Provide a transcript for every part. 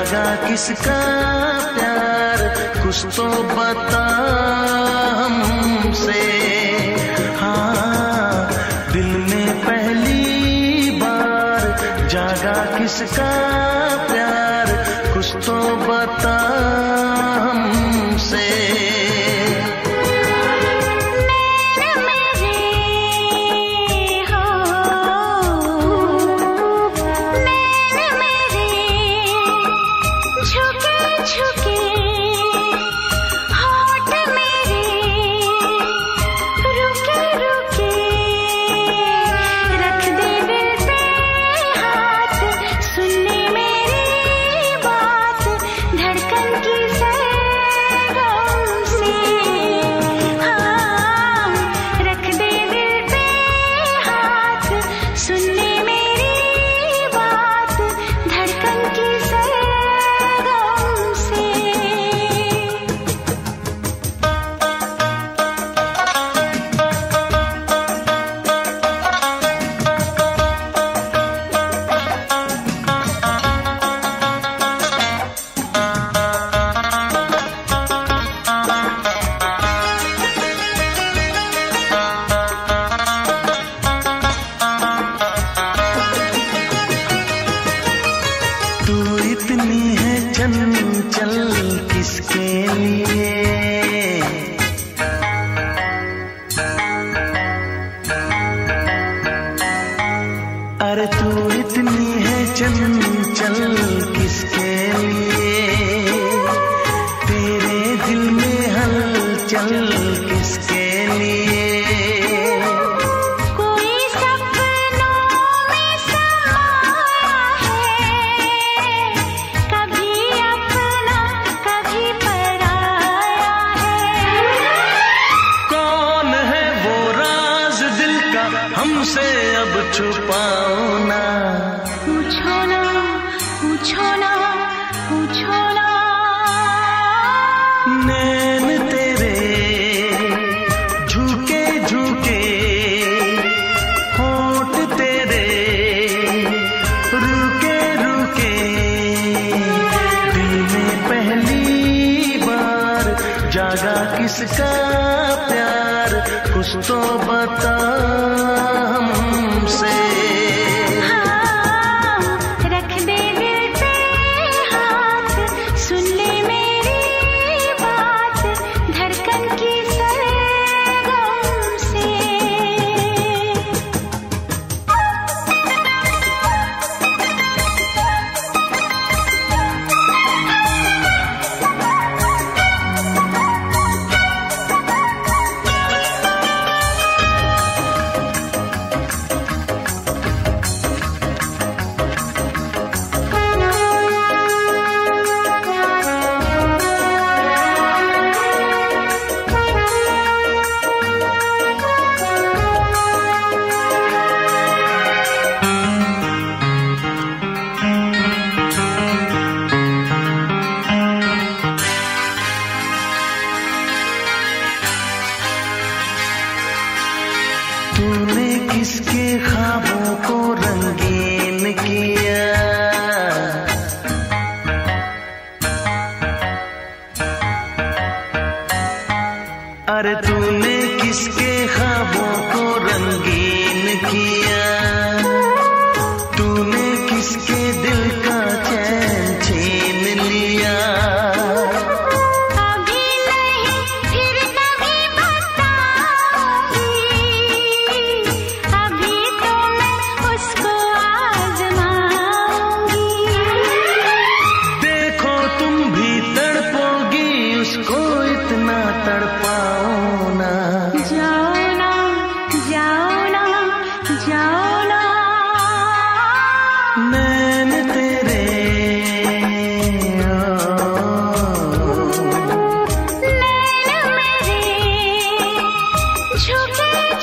जागा किसका प्यार? कुछ तो बता हमसे। हाँ दिल में पहली बार जागा किसका प्यार? कुछ तो बता तू इतनी है चंचल किसके लिए? अरे तू इतनी है चंचल किसके लिए? तेरे दिल में हलचल छुपाओ ना। पूछो ना पूछो ना पूछो ना। नैन तेरे झुके झुके होठ तेरे रुके रुके। दिल में पहली बार जागा किसका प्यार कुछ तो बता तूने किसके खाबों को रंगीन किया? अरे तूने किसके ख्वाबों को रंगीन किया?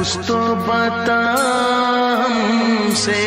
कुछ तो बता हमसे